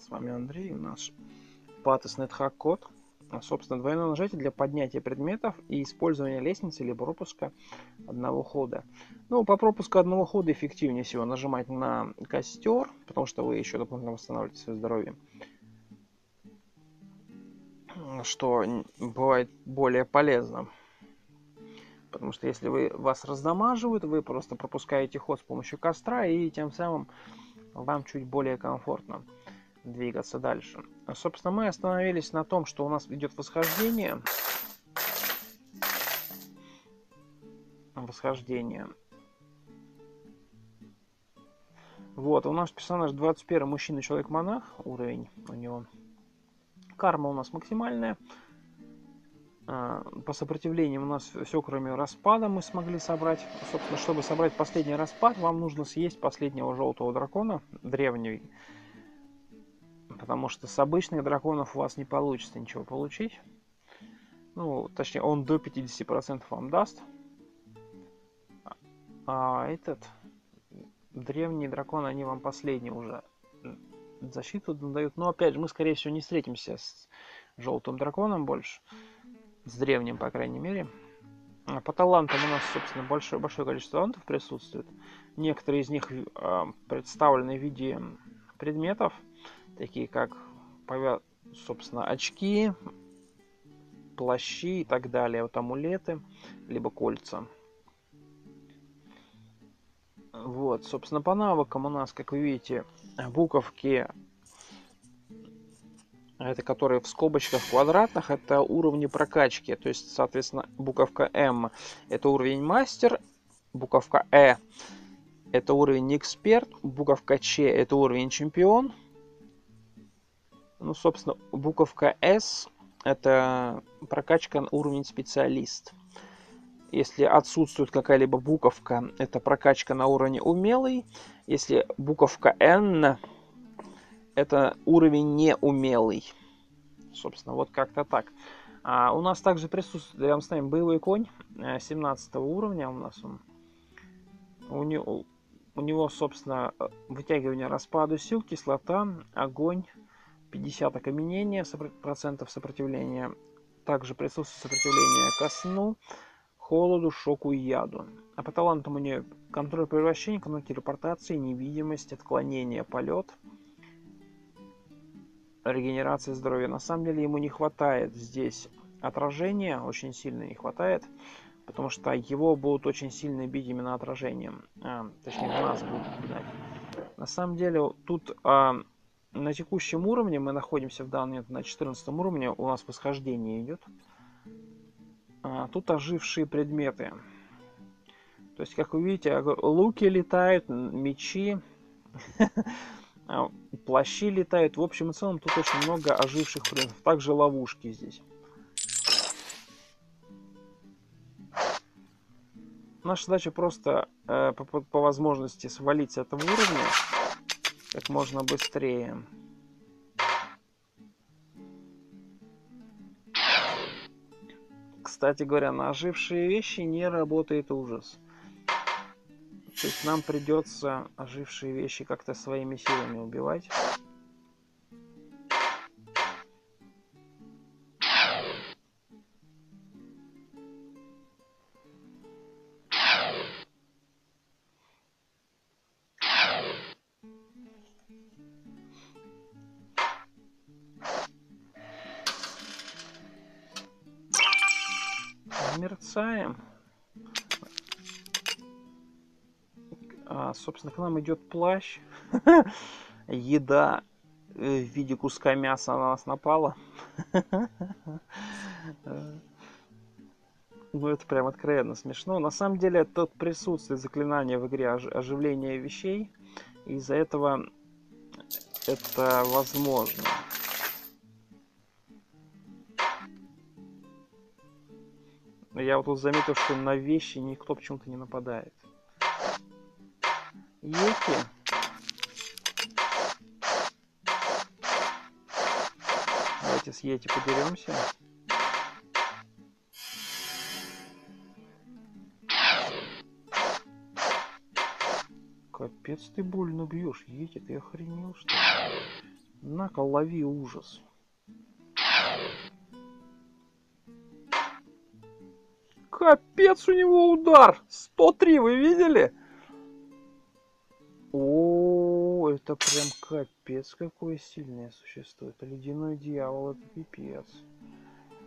с вами Андрей, у нас Pathos Hack код. Собственно, двойное нажатие для поднятия предметов и использования лестницы или пропуска одного хода. Ну, по пропуску одного хода эффективнее всего нажимать на костер, потому что вы еще дополнительно восстанавливаете свое здоровье. Что бывает более полезно. Потому что если вы вас раздамаживают, вы просто пропускаете ход с помощью костра и тем самым вам чуть более комфортно двигаться дальше. Собственно, мы остановились на том, что у нас идет восхождение. Восхождение. Вот, у нас персонаж 21 мужчина, человек-монах, уровень у него. Карма у нас максимальная. А, по сопротивлениям у нас все, кроме распада, мы смогли собрать. Собственно, чтобы собрать последний распад, вам нужно съесть последнего желтого дракона, древний. Потому что с обычных драконов у вас не получится ничего получить. Ну, точнее, он до 50% вам даст. А этот древний дракон, они вам последний уже защиту дают. Но опять же, мы, скорее всего, не встретимся с желтым драконом больше с древним, по крайней мере. А по талантам у нас, собственно, большое, большое количество талантов присутствует. Некоторые из них э, представлены в виде предметов, такие как, собственно, очки, плащи и так далее, вот амулеты, либо кольца. Вот, собственно, по навыкам у нас, как вы видите, буковки это которые в скобочках квадратных, это уровни прокачки. То есть, соответственно, буковка М это уровень мастер, буковка Э это уровень эксперт, буковка Ч это уровень чемпион. Ну, собственно, буковка С это прокачка на уровень специалист. Если отсутствует какая-либо буковка, это прокачка на уровне умелый. Если буковка N это уровень неумелый. Собственно, вот как-то так. А у нас также присутствует рядом с нами боевой конь 17 э, уровня. У нас он. У него, у него, собственно, вытягивание распаду сил, кислота, огонь, 50 окаменения, процентов сопротивления. Также присутствует сопротивление ко сну, холоду, шоку и яду. А по талантам у нее контроль превращения, контроль телепортации, невидимость, отклонение, полет – регенерации здоровья. На самом деле ему не хватает здесь отражения, очень сильно не хватает, потому что его будут очень сильно бить именно отражением. А, точнее, нас будут кидать. На самом деле тут а, на текущем уровне мы находимся в данный момент на 14 уровне, у нас восхождение идет. А, тут ожившие предметы. То есть, как вы видите, луки летают, мечи. А, плащи летают. В общем и целом тут очень много оживших предметов. Также ловушки здесь. Наша задача просто э, по, возможности свалить с этого уровня как можно быстрее. Кстати говоря, на ожившие вещи не работает ужас. То есть нам придется ожившие вещи как-то своими силами убивать. А, собственно, к нам идет плащ. Еда э, в виде куска мяса на нас напала. Ну, это прям откровенно смешно. На самом деле, тут присутствует заклинание в игре оживления вещей. Из-за этого это возможно. Я вот тут заметил, что на вещи никто почему-то не нападает. Йети. Давайте с Йети подеремся. Капец ты больно бьешь, Йети, ты охренел что ли? На-ка, лови ужас. Капец у него удар! 103, вы видели? О, это прям капец какое сильное существо. Это ледяной дьявол, это пипец.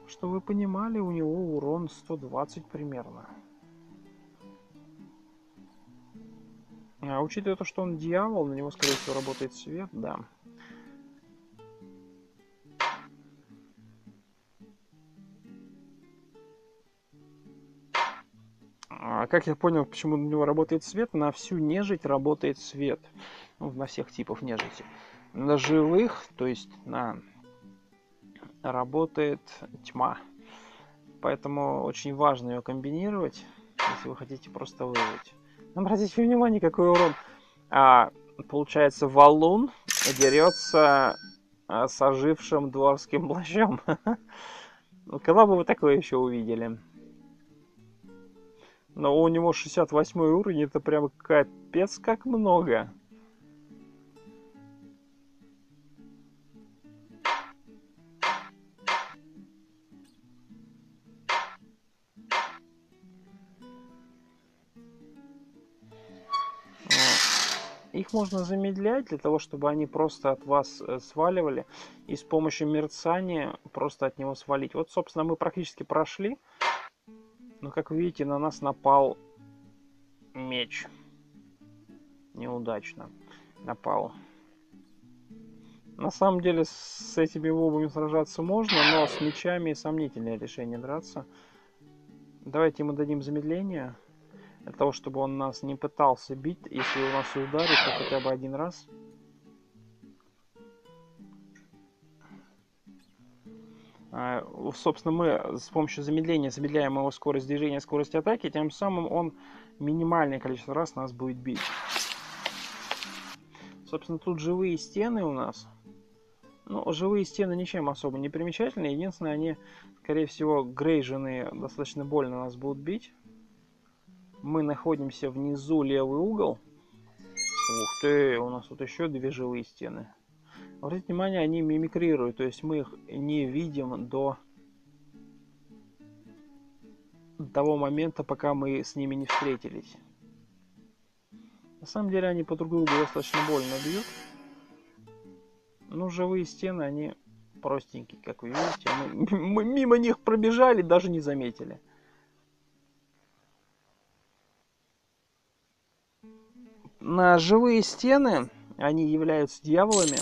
Что вы понимали, у него урон 120 примерно. А учитывая то, что он дьявол, на него, скорее всего, работает свет, да. Как я понял, почему на него работает свет? На всю нежить работает свет. Ну, на всех типов нежити. На живых, то есть на работает тьма. Поэтому очень важно ее комбинировать, если вы хотите просто выжить. Обратите внимание, какой урон. А, получается, валун дерется а, с ожившим дворским плащом. Когда бы вы такое еще увидели? Но у него 68 уровень, это прям капец как много. Их можно замедлять для того, чтобы они просто от вас э, сваливали. И с помощью мерцания просто от него свалить. Вот, собственно, мы практически прошли. Но, как вы видите, на нас напал меч. Неудачно напал. На самом деле с этими мобами сражаться можно, но с мечами сомнительное решение драться. Давайте ему дадим замедление. Для того, чтобы он нас не пытался бить, если у нас и ударит, то хотя бы один раз. Собственно, мы с помощью замедления замедляем его скорость движения, скорость атаки, тем самым он минимальное количество раз нас будет бить. Собственно, тут живые стены у нас. Ну, живые стены ничем особо не примечательны. Единственное, они, скорее всего, грейжены достаточно больно нас будут бить. Мы находимся внизу левый угол. Ух ты, у нас тут еще две живые стены. Обратите внимание, они мимикрируют, то есть мы их не видим до того момента, пока мы с ними не встретились. На самом деле они по друг другу достаточно больно бьют. Но живые стены, они простенькие, как вы видите. Мы, мы мимо них пробежали, даже не заметили. На живые стены, они являются дьяволами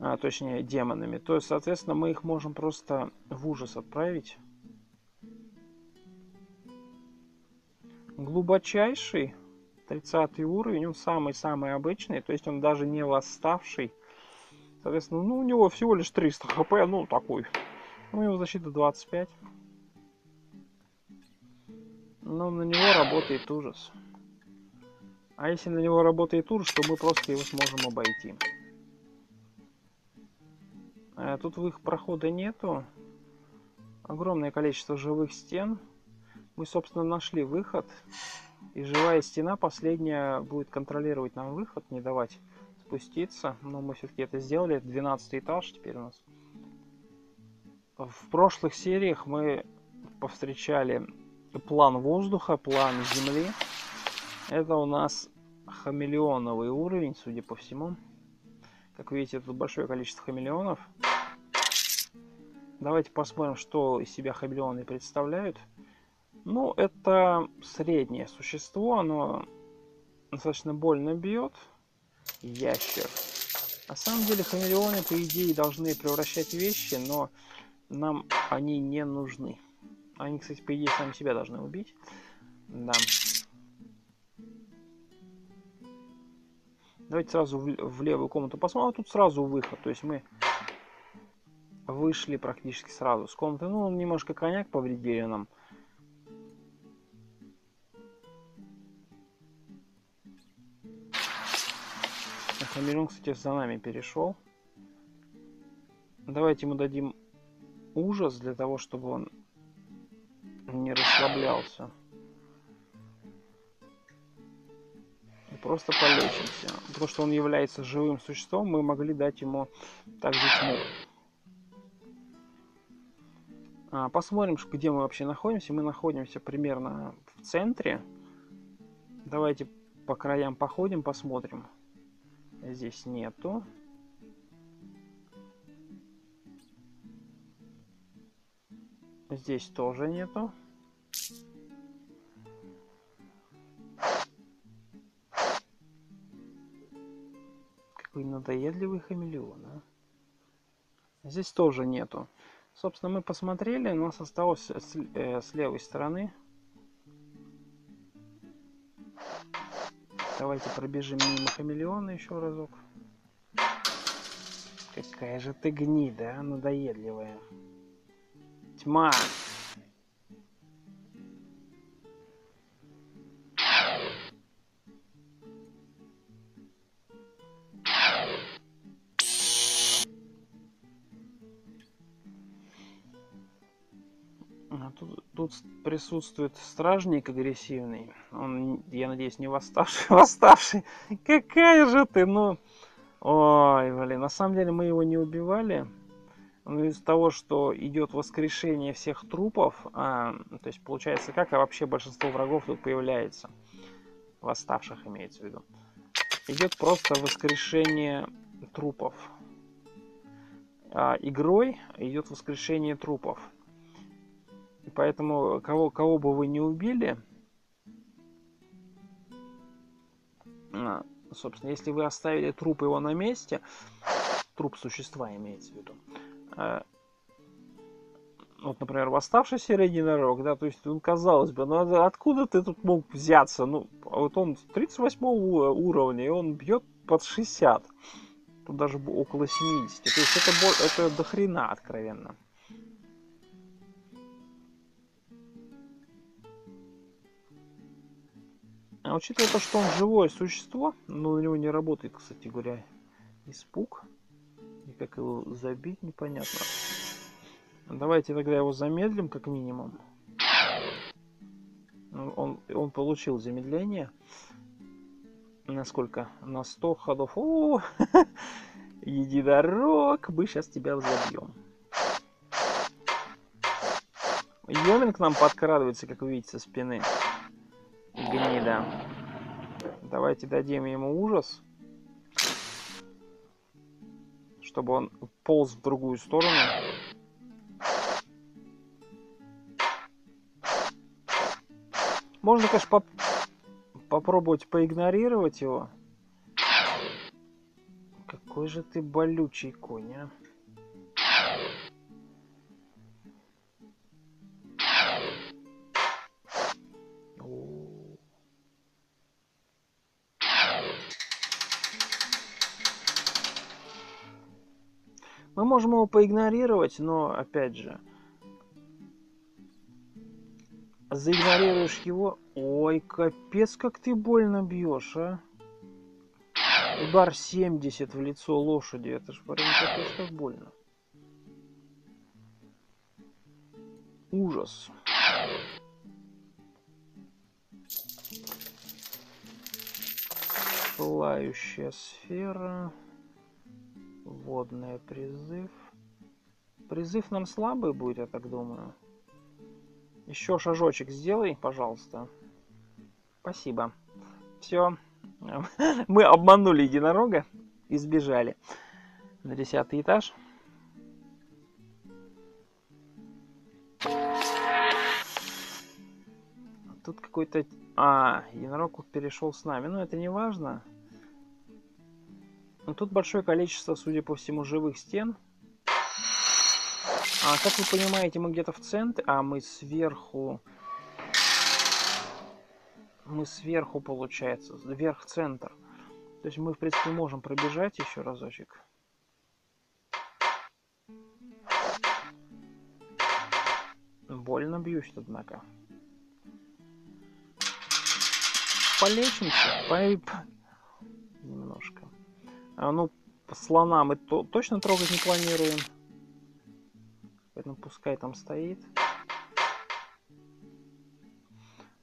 а, точнее демонами, то есть, соответственно, мы их можем просто в ужас отправить. Глубочайший, 30 уровень, он самый-самый обычный, то есть он даже не восставший. Соответственно, ну, у него всего лишь 300 хп, ну, такой. У него защита 25. Но на него работает ужас. А если на него работает ужас, то мы просто его сможем обойти. Э, тут в их прохода нету. Огромное количество живых стен. Мы, собственно, нашли выход. И живая стена последняя будет контролировать нам выход, не давать спуститься. Но мы все-таки это сделали. Это 12 этаж теперь у нас. В прошлых сериях мы повстречали план воздуха, план земли. Это у нас хамелеоновый уровень, судя по всему. Как видите, тут большое количество хамелеонов. Давайте посмотрим, что из себя хамелеоны представляют. Ну, это среднее существо, оно достаточно больно бьет. Ящер. На самом деле хамелеоны, по идее, должны превращать вещи, но нам они не нужны. Они, кстати, по идее, сами себя должны убить. Да. Давайте сразу в, в левую комнату посмотрим. А тут сразу выход. То есть мы вышли практически сразу с комнаты. Ну, немножко коньяк повредили нам. Хамелеон, кстати, за нами перешел. Давайте ему дадим ужас для того, чтобы он не расслаблялся. просто полечимся. Потому что он является живым существом, мы могли дать ему также тьму. А, посмотрим, где мы вообще находимся. Мы находимся примерно в центре. Давайте по краям походим, посмотрим. Здесь нету. Здесь тоже нету. Какой надоедливый хамелеон, а? Здесь тоже нету. Собственно, мы посмотрели, у нас осталось с, э, с левой стороны. Давайте пробежим мимо хамелеона еще разок. Какая же ты гнида, а? надоедливая. Тьма. Присутствует стражник агрессивный. Он, я надеюсь, не восставший. Восставший. Какая же ты, ну... Ой, блин, на самом деле мы его не убивали. Ну, из того, что идет воскрешение всех трупов, а, то есть получается, как а вообще большинство врагов тут появляется, восставших имеется в виду, идет просто воскрешение трупов. А игрой идет воскрешение трупов. И поэтому кого, кого бы вы не убили, а, собственно, если вы оставили труп его на месте, труп существа имеется в виду, а, вот, например, восставший серый единорог, да, то есть, ну, казалось бы, ну, откуда ты тут мог взяться? Ну, вот он с 38 уровня, и он бьет под 60. Тут даже около 70. То есть, это, это до хрена, откровенно. А учитывая то, что он живое существо, но у него не работает, кстати говоря, испуг. И как его забить, непонятно. Давайте тогда его замедлим, как минимум. Он, он получил замедление. Насколько? На 100 ходов. О, единорог, мы сейчас тебя взобьем. Йомин к нам подкрадывается, как вы видите, со спины. Гнида. Давайте дадим ему ужас чтобы он полз в другую сторону. Можно, конечно, поп попробовать поигнорировать его. Какой же ты болючий конь, а? Мы можем его поигнорировать, но, опять же, заигнорируешь его... Ой, капец, как ты больно бьешь, а. Удар 70 в лицо лошади. Это ж прям капец как больно. Ужас. Пылающая сфера. Водный призыв. Призыв нам слабый будет, я так думаю. Еще шажочек сделай, пожалуйста. Спасибо. Все. Мы обманули единорога и сбежали на десятый этаж. Тут какой-то... А, единорог перешел с нами. Но это не важно. Но ну, тут большое количество, судя по всему, живых стен. А, как вы понимаете, мы где-то в центре, а мы сверху... Мы сверху, получается, вверх-центр. То есть мы, в принципе, можем пробежать еще разочек. Больно бьюсь, однако. Полечимся. По... Немножко. А, ну, слона мы то точно трогать не планируем. Поэтому пускай там стоит.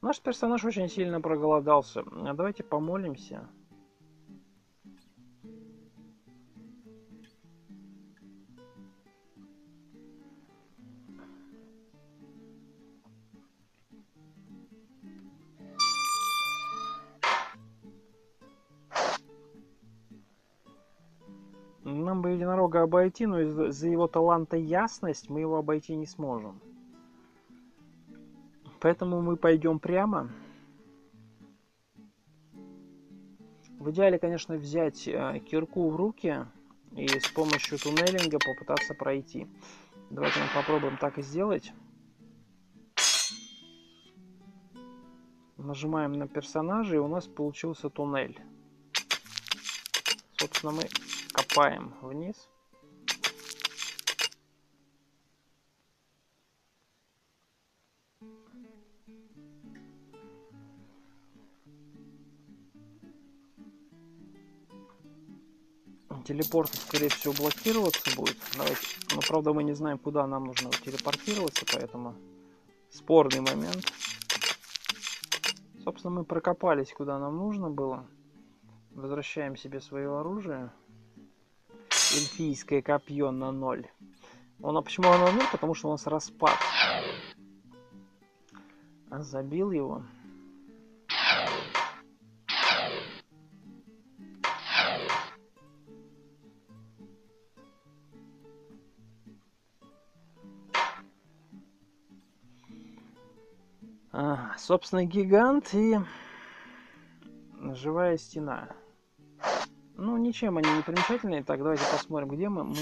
Наш персонаж очень сильно проголодался. Давайте помолимся. Нам бы единорога обойти, но из-за его таланта ясность мы его обойти не сможем. Поэтому мы пойдем прямо. В идеале, конечно, взять э, кирку в руки и с помощью туннелинга попытаться пройти. Давайте мы попробуем так и сделать. Нажимаем на персонажа, и у нас получился туннель. Собственно, мы копаем вниз. телепорт, скорее всего, блокироваться будет. Давайте. Но, правда, мы не знаем, куда нам нужно телепортироваться, поэтому спорный момент. Собственно, мы прокопались, куда нам нужно было. Возвращаем себе свое оружие. Эльфийское копье на ноль. Он, а почему оно на ноль? Потому что у нас распад. Забил его. собственно, гигант и живая стена. Ну, ничем они не примечательные. Так, давайте посмотрим, где мы. Мы,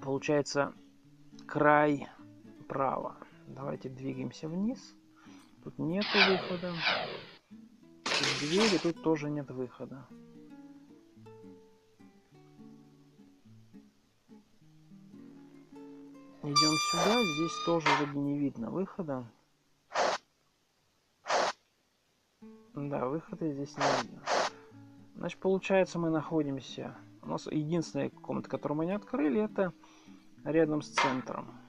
получается, край право. Давайте двигаемся вниз. Тут нет выхода. Тут двери, тут тоже нет выхода. Идем сюда, здесь тоже вроде не видно выхода. Да, выхода здесь не видно. Значит, получается, мы находимся... У нас единственная комната, которую мы не открыли, это рядом с центром.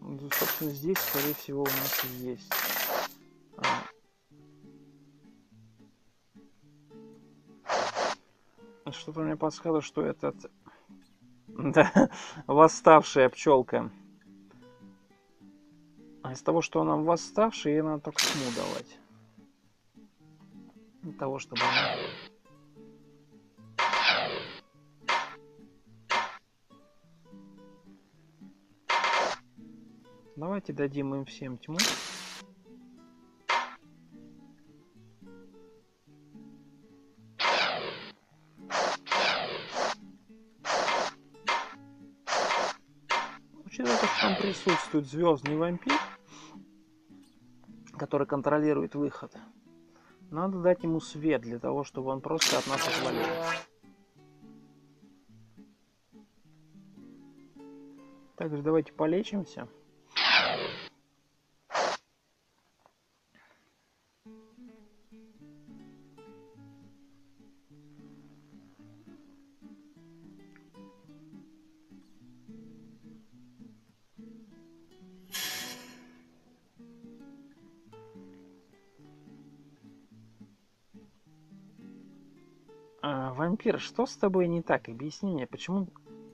Ну, собственно, здесь, скорее всего, у нас есть. А. Что-то мне подсказывает, что этот... Да, восставшая пчелка. А из того, что нам восставший, ей надо только тьму давать. Для того, чтобы она... Давайте дадим им всем тьму. Учитывая, что там присутствует звездный вампир, который контролирует выход. Надо дать ему свет для того, чтобы он просто от нас отвалил. Также давайте полечимся. Что с тобой не так? Объясни мне, почему...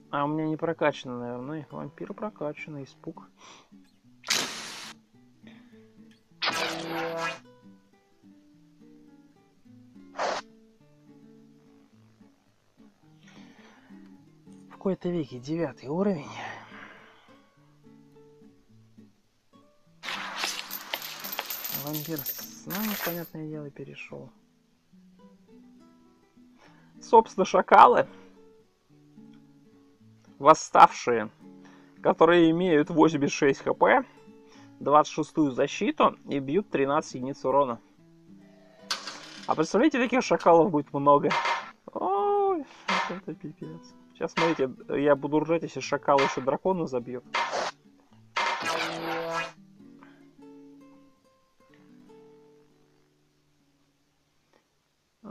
А, у меня не прокачано, наверное. Вампир прокачанный, испуг. В какой-то веке девятый уровень. Вампир с нами, понятное дело, перешел собственно, шакалы, восставшие, которые имеют 86 хп, 26 защиту и бьют 13 единиц урона. А представляете, таких шакалов будет много. Ой, это пипец. Сейчас, смотрите, я буду ржать, если шакал еще дракона забьет.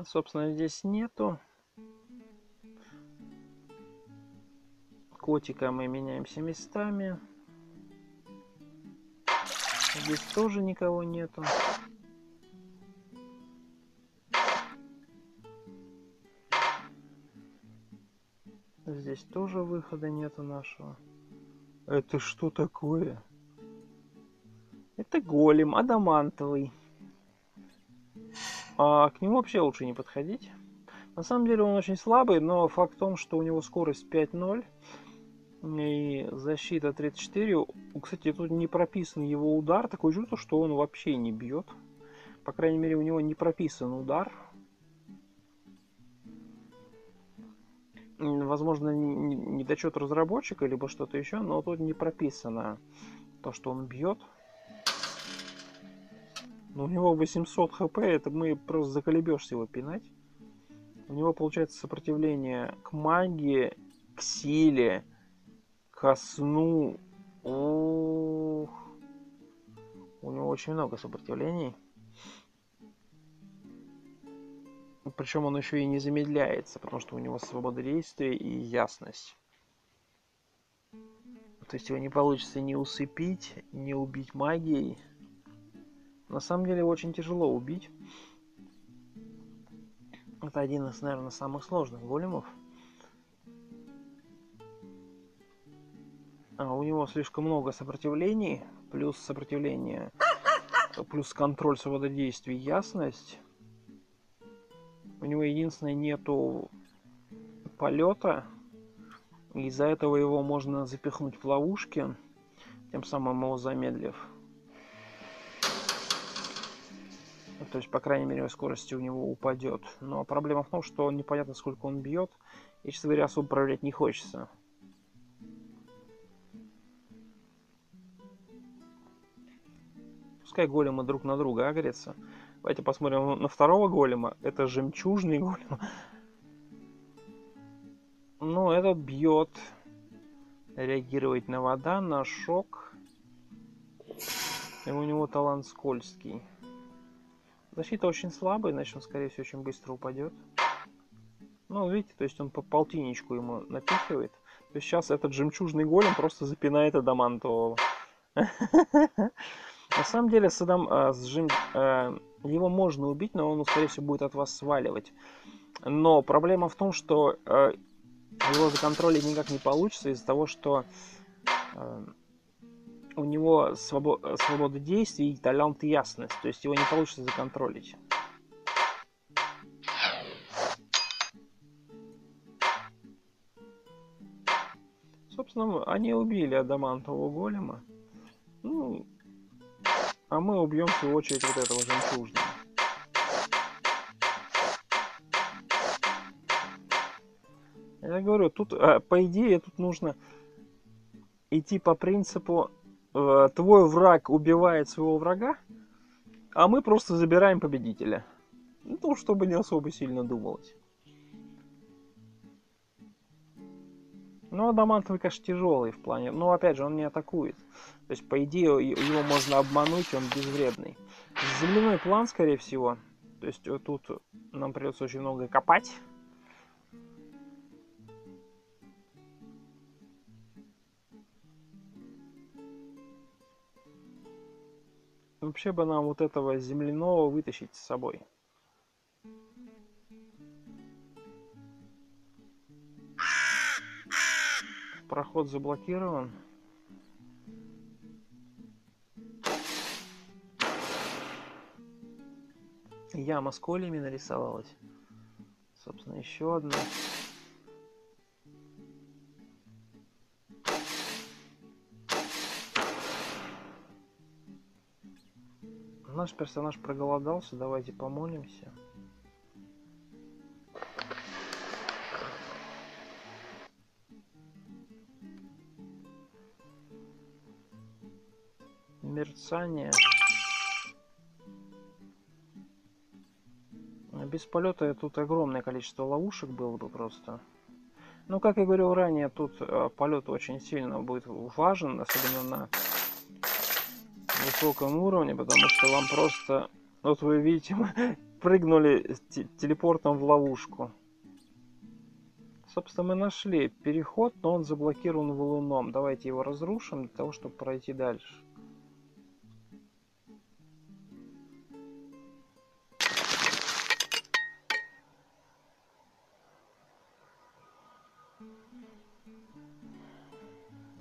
Собственно, здесь нету. Котика мы меняемся местами. Здесь тоже никого нету. Здесь тоже выхода нету нашего. Это что такое? Это голем адамантовый. А к нему вообще лучше не подходить. На самом деле он очень слабый, но факт в том, что у него скорость 5.0 и защита 34. Кстати, тут не прописан его удар. Такое чувство, что он вообще не бьет. По крайней мере, у него не прописан удар. Возможно, недочет разработчика, либо что-то еще, но тут не прописано то, что он бьет. Но у него 800 хп, это мы просто заколебешься его пинать. У него получается сопротивление к магии, к силе, ко сну. Ух. У него очень много сопротивлений. Причем он еще и не замедляется, потому что у него свобода действия и ясность. То есть его не получится не усыпить, не убить магией. На самом деле очень тяжело убить. Это один из, наверное, самых сложных големов. Слишком много сопротивлений, плюс сопротивление, плюс контроль свободы действий, ясность. У него единственное нету полета. Из-за этого его можно запихнуть в ловушки, тем самым его замедлив. То есть, по крайней мере, скорости у него упадет. Но проблема в том, что непонятно, сколько он бьет. И, честно говоря, особо проверять не хочется. Пускай големы друг на друга агрятся. Давайте посмотрим на второго голема. Это жемчужный голем. Ну, этот бьет. Реагировать на вода, на шок. И у него талант скользкий. Защита очень слабая, значит он, скорее всего, очень быстро упадет. Ну, видите, то есть он по полтинничку ему напихивает. То есть сейчас этот жемчужный голем просто запинает адамантового. На самом деле, с Адам, э, с жем, э, его можно убить, но он, скорее всего, будет от вас сваливать. Но проблема в том, что э, его законтролить никак не получится из-за того, что э, у него свобо свобода действий и талант и ясность. То есть его не получится законтролить. Собственно, они убили адамантового голема. Ну, а мы убьем в свою очередь вот этого жемчужного. Я говорю, тут, э, по идее, тут нужно идти по принципу э, твой враг убивает своего врага, а мы просто забираем победителя. Ну, чтобы не особо сильно думалось. Ну, адамантовый, конечно, тяжелый в плане. Но, опять же, он не атакует. То есть, по идее, его можно обмануть, он безвредный. Земляной план, скорее всего. То есть, вот тут нам придется очень много копать. Вообще бы нам вот этого земляного вытащить с собой. Проход заблокирован. Яма с колями нарисовалась. Собственно, еще одна. Наш персонаж проголодался, давайте помолимся. Мерцание. Без полета тут огромное количество ловушек было бы просто. Ну, как я говорил ранее, тут э, полет очень сильно будет важен, особенно на высоком уровне, потому что вам просто... Вот вы видите, мы прыгнули телепортом в ловушку. Собственно, мы нашли переход, но он заблокирован валуном. Давайте его разрушим для того, чтобы пройти дальше.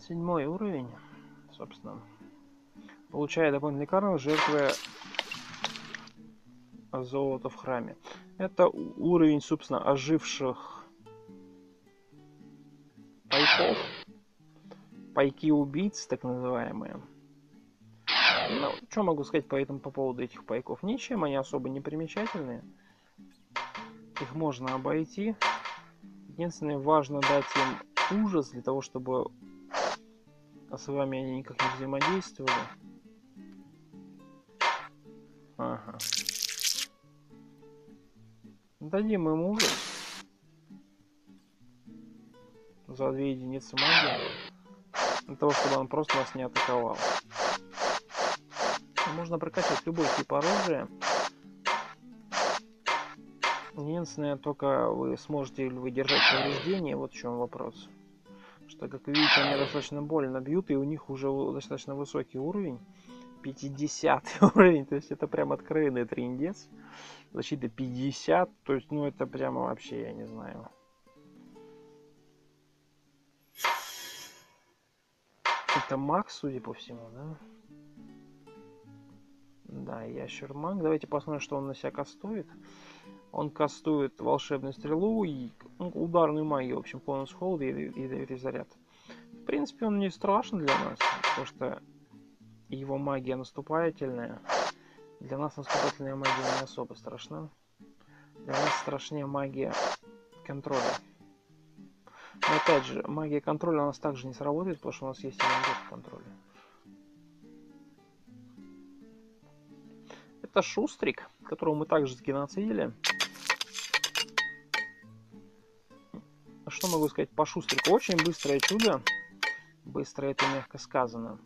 Седьмой уровень, собственно. Получая дополнительный карман, жертвуя золото в храме. Это уровень, собственно, оживших пайков. Пайки убийц, так называемые. Ну, что могу сказать по этому по поводу этих пайков? Ничем они особо не примечательные. Их можно обойти. Единственное, важно дать им ужас для того, чтобы с вами они никак не взаимодействовали. Ага. Дадим им ужас. За две единицы магии. Для того, чтобы он просто нас не атаковал. Можно прокачать любой тип оружия. Единственное, только вы сможете ли вы держать повреждения, вот в чем вопрос. Что, как видите, они достаточно больно бьют, и у них уже достаточно высокий уровень. 50 уровень, то есть это прям откровенный трендец. Защита 50, то есть, ну это прямо вообще, я не знаю. Это Макс, судя по всему, да? Да, ящер маг. Давайте посмотрим, что он на себя кастует. Он кастует волшебную стрелу и ну, ударную магию, в общем, полный холод и ядовитый заряд. В принципе, он не страшен для нас, потому что его магия наступательная. Для нас наступательная магия не особо страшна. Для нас страшнее магия контроля. Но опять же, магия контроля у нас также не сработает, потому что у нас есть элемент контроля. Это Шустрик, которого мы также сгеноцидили. Что могу сказать по Шустрику? Очень быстрое чудо. Быстро это мягко сказано.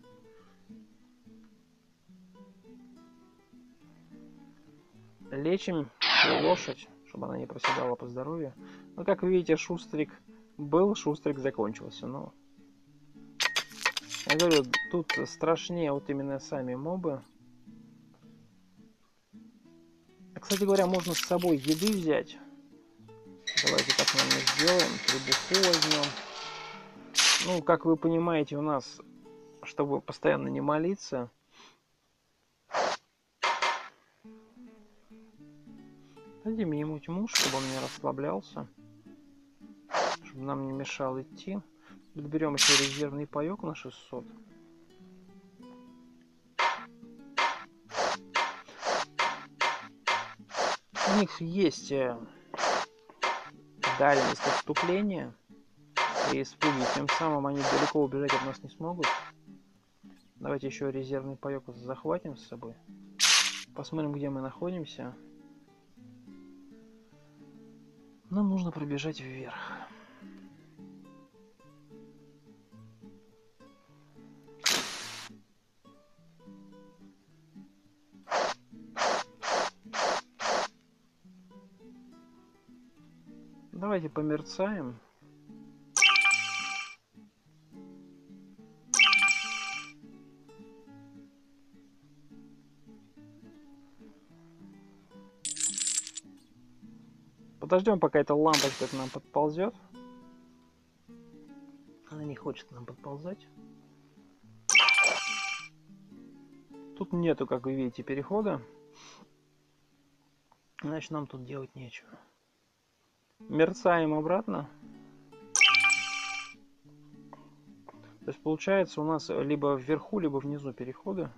Лечим лошадь, чтобы она не проседала по здоровью. Ну, как вы видите, Шустрик был, Шустрик закончился. Но я говорю, тут страшнее вот именно сами мобы. Кстати говоря, можно с собой еды взять. Давайте так, наверное, сделаем. Требуху возьмем. Ну, как вы понимаете, у нас, чтобы постоянно не молиться, Дадим ему тьму, чтобы он не расслаблялся. Чтобы нам не мешал идти. Берем еще резервный паек на 600. У них есть э, дальность отступления и испуги. Тем самым они далеко убежать от нас не смогут. Давайте еще резервный паек захватим с собой. Посмотрим, где мы находимся. Нам нужно пробежать вверх. Давайте померцаем. Подождем, пока эта лампочка к нам подползет. Она не хочет к нам подползать. Тут нету, как вы видите, перехода. Значит, нам тут делать нечего. Мерцаем обратно. То есть получается у нас либо вверху, либо внизу переходы.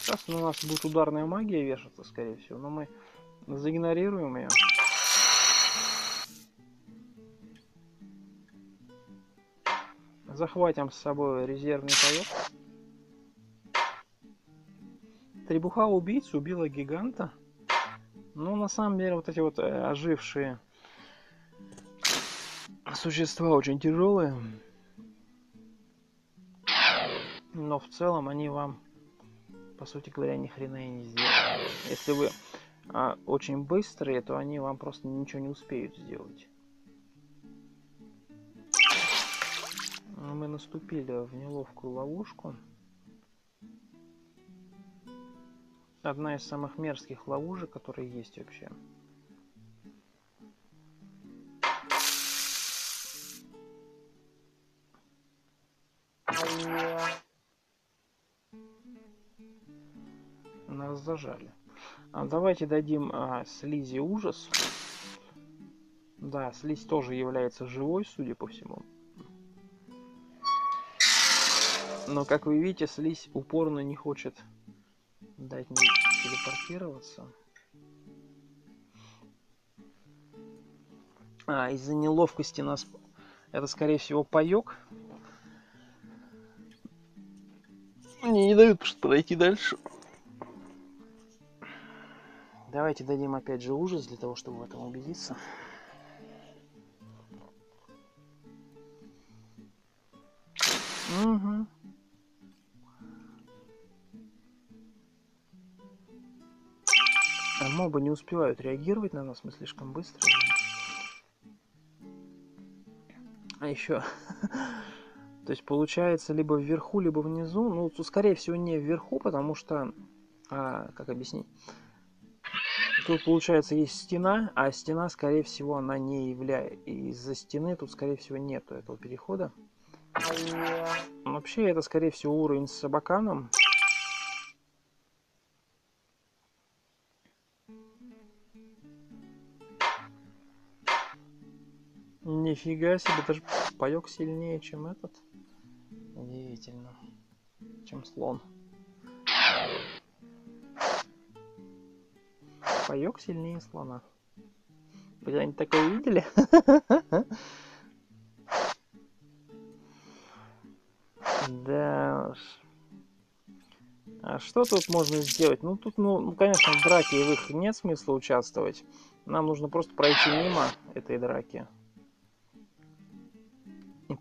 Сейчас на нас будет ударная магия вешаться, скорее всего, но мы заигнорируем ее. Захватим с собой резервный паёк. Требуха убийцу убила гиганта. Ну, на самом деле, вот эти вот э, ожившие существа очень тяжелые. Но в целом они вам, по сути говоря, ни хрена и не сделают. Если вы а, очень быстрые, то они вам просто ничего не успеют сделать. Мы наступили в неловкую ловушку. Одна из самых мерзких ловушек, которые есть вообще. Нас зажали. А давайте дадим а, слизи ужас. Да, слизь тоже является живой, судя по всему. Но, как вы видите, слизь упорно не хочет дать мне телепортироваться. А, из-за неловкости нас... Это, скорее всего, паёк. Мне не дают подойти дальше. Давайте дадим опять же ужас для того, чтобы в этом убедиться. Угу. А мобы не успевают реагировать на нас, мы слишком быстро. А еще, то есть получается либо вверху, либо внизу. Ну, скорее всего не вверху, потому что, а, как объяснить? Тут, получается, есть стена, а стена, скорее всего, она не является... Из-за стены тут, скорее всего, нету этого перехода. Вообще, это, скорее всего, уровень с собаканом. Нифига себе, даже паёк сильнее, чем этот. Удивительно. Чем слон. Паёк сильнее слона. Вы когда-нибудь такое видели? Да уж. А что тут можно сделать? Ну, тут, ну, ну, конечно, в драке в их нет смысла участвовать. Нам нужно просто пройти мимо этой драки.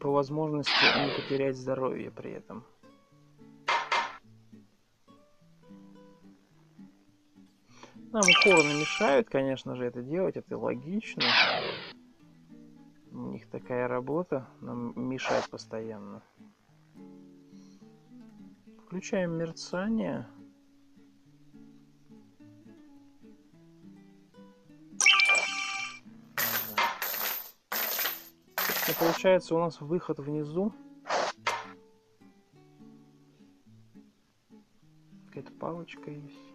По возможности не потерять здоровье при этом. Нам упорно мешают, конечно же, это делать, это логично. У них такая работа, нам мешать постоянно. Включаем мерцание. Получается у нас выход внизу. Какая-то палочка есть.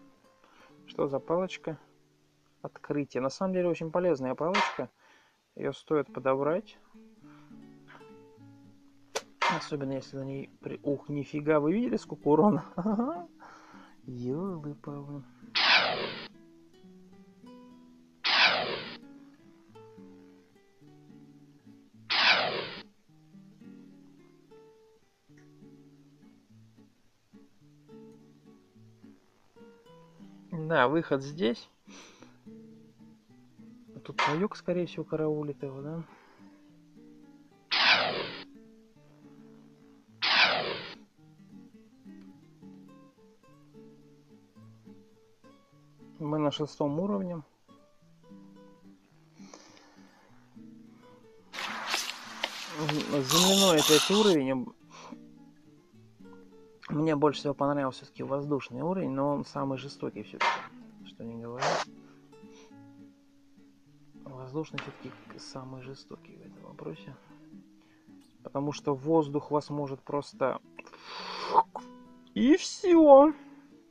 Что за палочка? Открытие. На самом деле очень полезная палочка. Ее стоит подобрать. Особенно если на ней... Ух, нифига, вы видели, сколько урона? Ёлы-палы. Да, выход здесь. Тут паёк, скорее всего, караулит его, да? Мы на шестом уровне. Земляной этот уровень мне больше всего понравился все-таки воздушный уровень, но он самый жестокий все-таки, Воздушный все-таки самый жестокий в этом вопросе. Потому что воздух вас может просто... И все.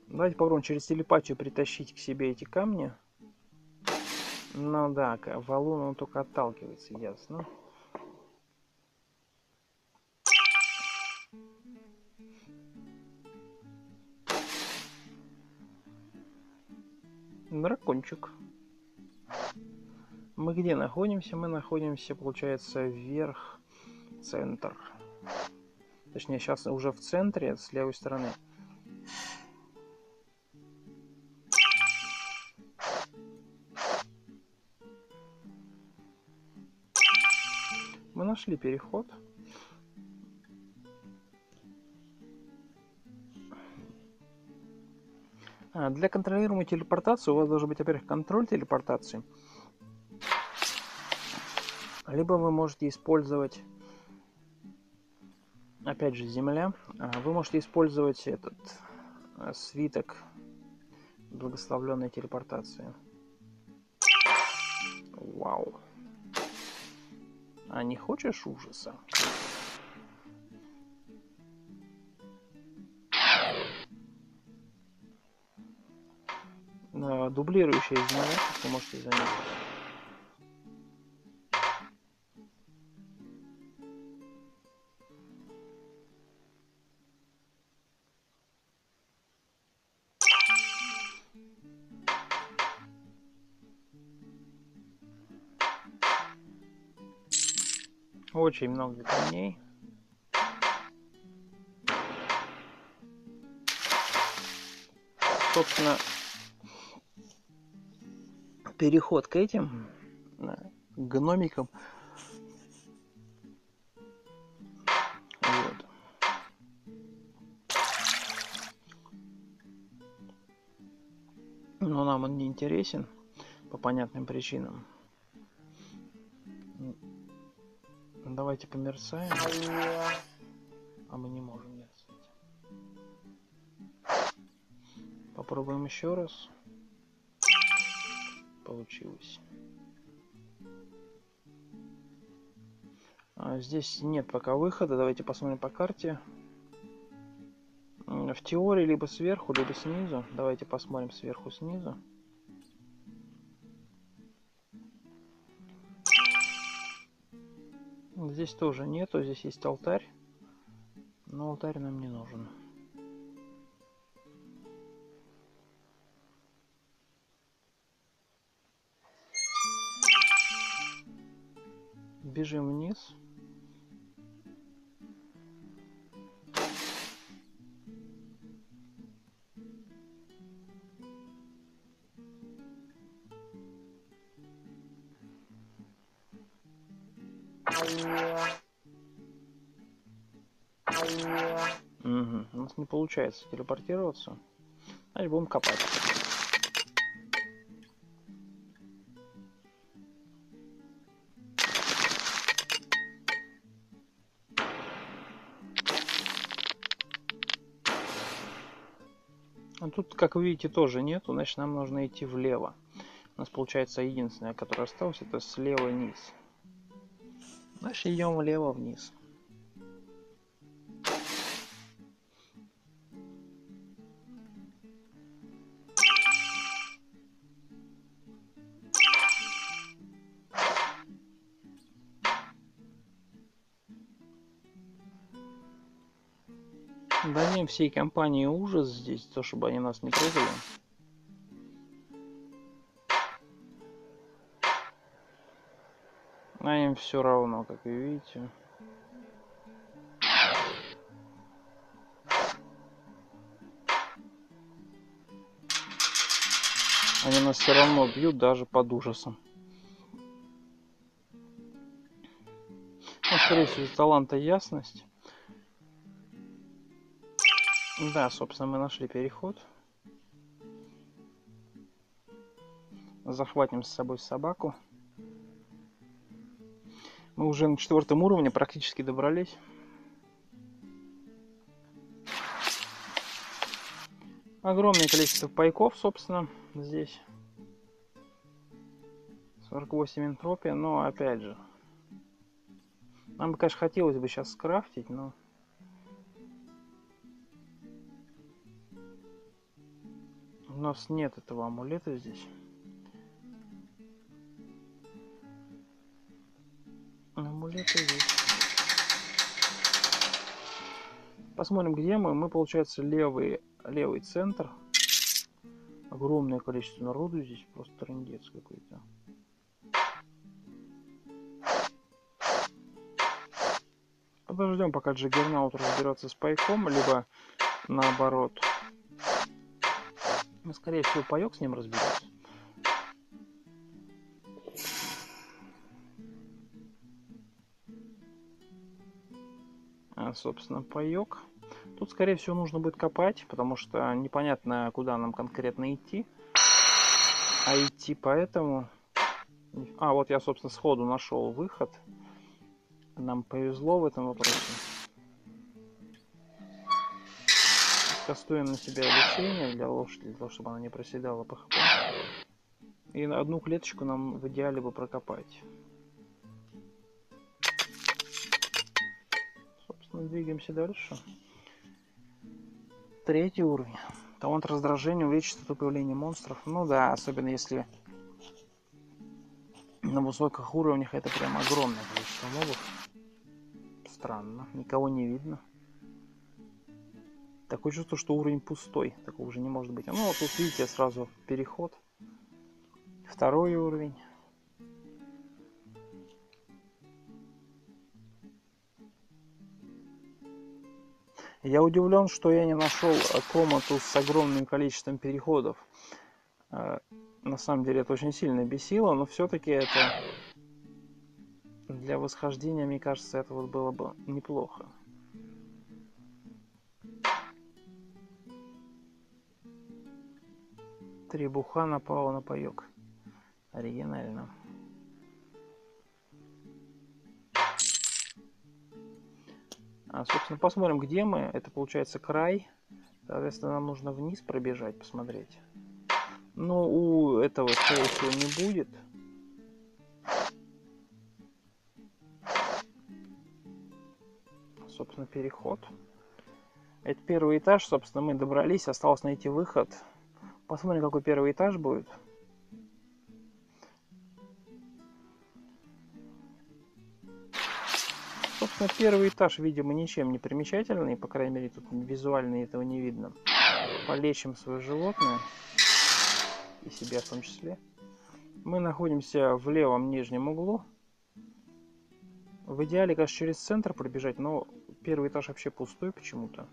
Давайте попробуем через телепатию притащить к себе эти камни. Ну да, валун он только отталкивается, ясно. Дракончик. Мы где находимся? Мы находимся, получается, вверх, центр. Точнее, сейчас уже в центре, с левой стороны. Мы нашли переход. А, Для контролируемой телепортации у вас должен быть, во-первых, контроль телепортации. Либо вы можете использовать, опять же, земля. А, Вы можете использовать этот а, свиток благословленной телепортации. Вау. А не хочешь ужаса? А, Дублирующая земля, как вы можете заметить. Очень много камней. Собственно, переход к этим э, гномикам. Вот. Но нам он не интересен по понятным причинам. Давайте померцаем. А мы не можем мерцать. Попробуем еще раз. Получилось. А здесь нет пока выхода. Давайте посмотрим по карте. В теории либо сверху, либо снизу. Давайте посмотрим сверху, снизу. Здесь тоже нету, здесь есть алтарь. Но алтарь нам не нужен. Бежим вниз. Получается телепортироваться. Значит, будем копать. А тут, как вы видите, тоже нету, значит, нам нужно идти влево. У нас, получается, единственное, которое осталось, это слева вниз. Значит, идем влево вниз. Дадим всей компании ужас здесь, то, чтобы они нас не трогали. А им все равно, как вы видите. Они нас все равно бьют даже под ужасом. Ну, скорее всего, таланта ясность. Да, собственно, мы нашли переход. Захватим с собой собаку. Мы уже на четвертом уровне практически добрались. Огромное количество пайков, собственно, здесь. 48 энтропия, но опять же. Нам бы, конечно, хотелось бы сейчас скрафтить, но... У нас нет этого амулета здесь. Амулеты есть. Посмотрим, где мы. Мы, получается, левый, левый центр. Огромное количество народу здесь. Просто трендец какой-то. Подождем, пока Джаггернаут разберется с пайком, либо наоборот. Ну, скорее всего, паек с ним разберется. А, собственно, паек. Тут, скорее всего, нужно будет копать, потому что непонятно, куда нам конкретно идти. А идти поэтому... А, вот я, собственно, сходу нашел выход. Нам повезло в этом вопросе. Кастуем на себя лечение для лошади, для того, чтобы она не проседала по хп. И одну клеточку нам в идеале бы прокопать. Собственно, двигаемся дальше. Третий уровень. Талант раздражения увеличит до появления монстров. Ну да, особенно если на высоких уровнях это прям огромное количество мобов. Странно, никого не видно. Такое чувство, что уровень пустой. Такого уже не может быть. Ну, вот тут видите сразу переход. Второй уровень. Я удивлен, что я не нашел комнату с огромным количеством переходов. Э, на самом деле это очень сильно бесило, но все-таки это для восхождения, мне кажется, это вот было бы неплохо. Требуха напала на паёк. Оригинально. А, собственно, посмотрим, где мы. Это получается край. Соответственно, нам нужно вниз пробежать, посмотреть. Но у этого, скорее всего, не будет. Собственно, переход. Это первый этаж, собственно, мы добрались. Осталось найти выход. Посмотрим, какой первый этаж будет. Собственно, первый этаж, видимо, ничем не примечательный. По крайней мере, тут визуально этого не видно. Полечим свое животное. И себя в том числе. Мы находимся в левом нижнем углу. В идеале, конечно, через центр пробежать, но первый этаж вообще пустой почему-то.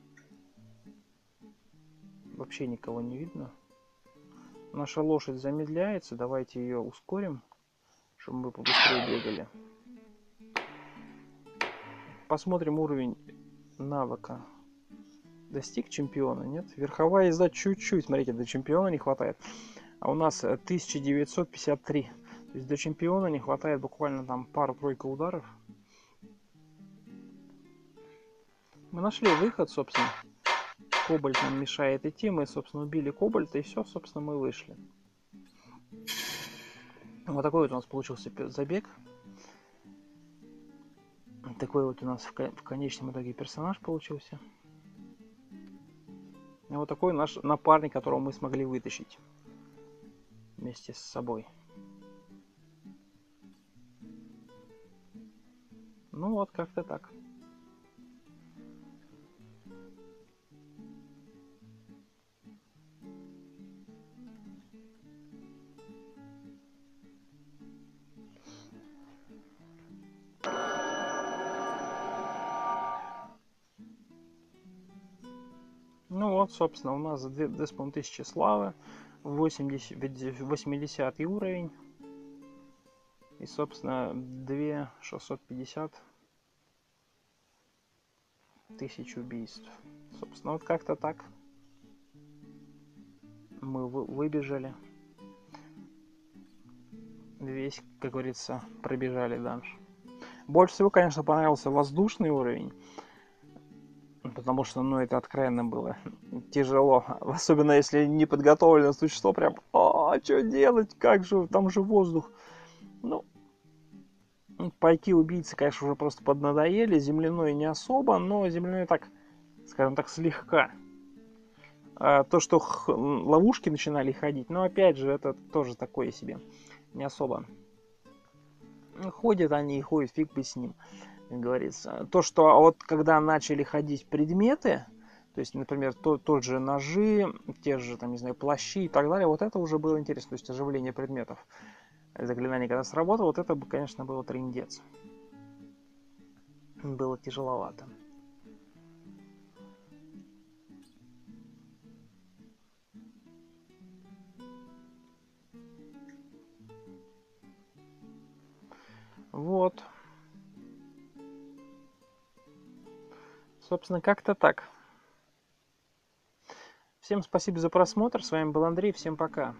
Вообще никого не видно. Наша лошадь замедляется. Давайте ее ускорим, чтобы мы побыстрее бегали. Посмотрим уровень навыка. Достиг чемпиона, нет? Верховая езда чуть-чуть, смотрите, до чемпиона не хватает. А у нас 1953. То есть до чемпиона не хватает буквально там пару-тройка ударов. Мы нашли выход, собственно кобальт нам мешает идти. Мы, собственно, убили кобальта, и все, собственно, мы вышли. Вот такой вот у нас получился забег. Такой вот у нас в, конечном итоге персонаж получился. И вот такой наш напарник, которого мы смогли вытащить вместе с собой. Ну вот, как-то так. Вот, собственно, у нас 2500 славы, 80, 80 уровень. И, собственно, 2650 тысяч убийств. Собственно, вот как-то так. Мы выбежали. Весь, как говорится, пробежали данж. Больше всего, конечно, понравился воздушный уровень потому что, ну, это откровенно было тяжело. Особенно если не подготовленное существо, прям, а, что делать, как же, там же воздух. Ну, пайки убийцы, конечно, уже просто поднадоели, земляной не особо, но земляной так, скажем так, слегка. А то, что ловушки начинали ходить, но опять же, это тоже такое себе, не особо. Ходят они и ходят, фиг бы с ним говорится. То, что вот когда начали ходить предметы, то есть, например, то, тот же ножи, те же, там, не знаю, плащи и так далее, вот это уже было интересно, то есть оживление предметов. Заклинание когда сработало, вот это, бы, конечно, было трендец. Было тяжеловато. Вот. Собственно, как-то так. Всем спасибо за просмотр. С вами был Андрей. Всем пока.